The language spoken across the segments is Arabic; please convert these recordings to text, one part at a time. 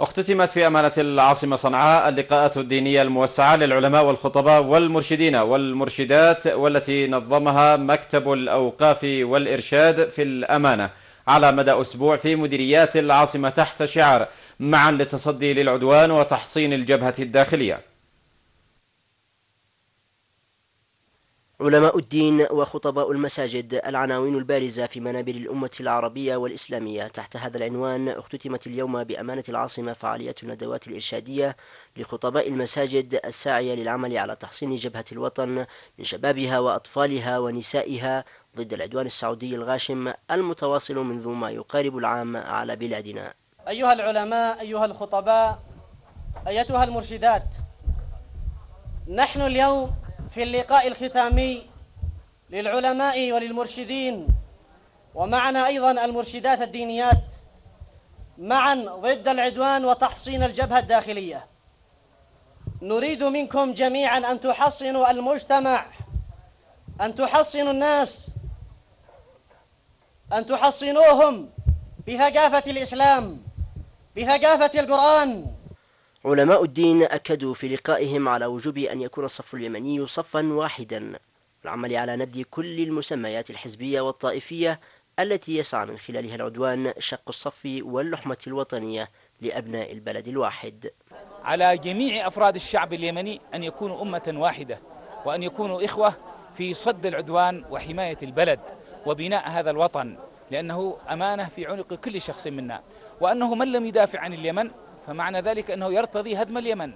اختتمت في أمانة العاصمة صنعاء اللقاءات الدينية الموسعة للعلماء والخطباء والمرشدين والمرشدات والتي نظمها مكتب الأوقاف والإرشاد في الأمانة. على مدى أسبوع في مديريات العاصمة تحت شعار معا للتصدي للعدوان وتحصين الجبهة الداخلية. علماء الدين وخطباء المساجد العناوين البارزة في منابر الأمة العربية والإسلامية. تحت هذا العنوان اختتمت اليوم بأمانة العاصمة فعالية الندوات الإرشادية لخطباء المساجد الساعية للعمل على تحصين جبهة الوطن من شبابها وأطفالها ونسائها ضد العدوان السعودي الغاشم المتواصل منذ ما يقارب العام على بلادنا. أيها العلماء أيها الخطباء أيتها المرشدات نحن اليوم في اللقاء الختامي للعلماء وللمرشدين ومعنا أيضا المرشدات الدينيات معا ضد العدوان وتحصين الجبهة الداخلية. نريد منكم جميعا أن تحصنوا المجتمع أن تحصنوا الناس أن تحصنوهم بثقافة الإسلام بثقافة القرآن. علماء الدين أكدوا في لقائهم على وجوب أن يكون الصف اليمني صفا واحدا والعمل على نبذ كل المسميات الحزبية والطائفية التي يسعى من خلالها العدوان شق الصف واللحمة الوطنية لأبناء البلد الواحد. على جميع أفراد الشعب اليمني أن يكونوا أمة واحدة وأن يكونوا إخوة في صد العدوان وحماية البلد وبناء هذا الوطن لأنه أمانة في عنق كل شخص منا وأنه من لم يدافع عن اليمن فمعنى ذلك أنه يرتضي هدم اليمن.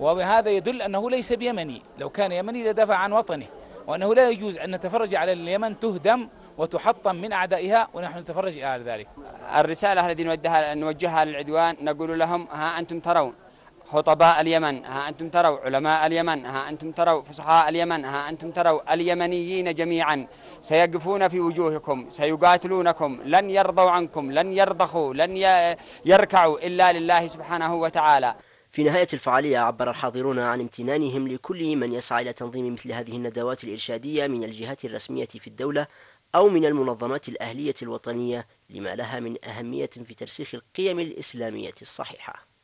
وهذا يدل أنه ليس بيمني. لو كان يمني لدافع عن وطنه. وأنه لا يجوز أن نتفرج على اليمن تهدم وتحطم من أعدائها ونحن نتفرج على ذلك. الرسالة التي نوجهها للعدوان نقول لهم ها أنتم ترون. خطباء اليمن ها أنتم تروا علماء اليمن ها أنتم تروا فصحاء اليمن ها أنتم تروا اليمنيين جميعا. سيقفون في وجوهكم سيقاتلونكم لن يرضوا عنكم لن يرضخوا لن يركعوا إلا لله سبحانه وتعالى. في نهاية الفعالية عبر الحاضرون عن امتنانهم لكل من يسعى إلى تنظيم مثل هذه الندوات الإرشادية من الجهات الرسمية في الدولة أو من المنظمات الأهلية الوطنية لما لها من أهمية في ترسيخ القيم الإسلامية الصحيحة.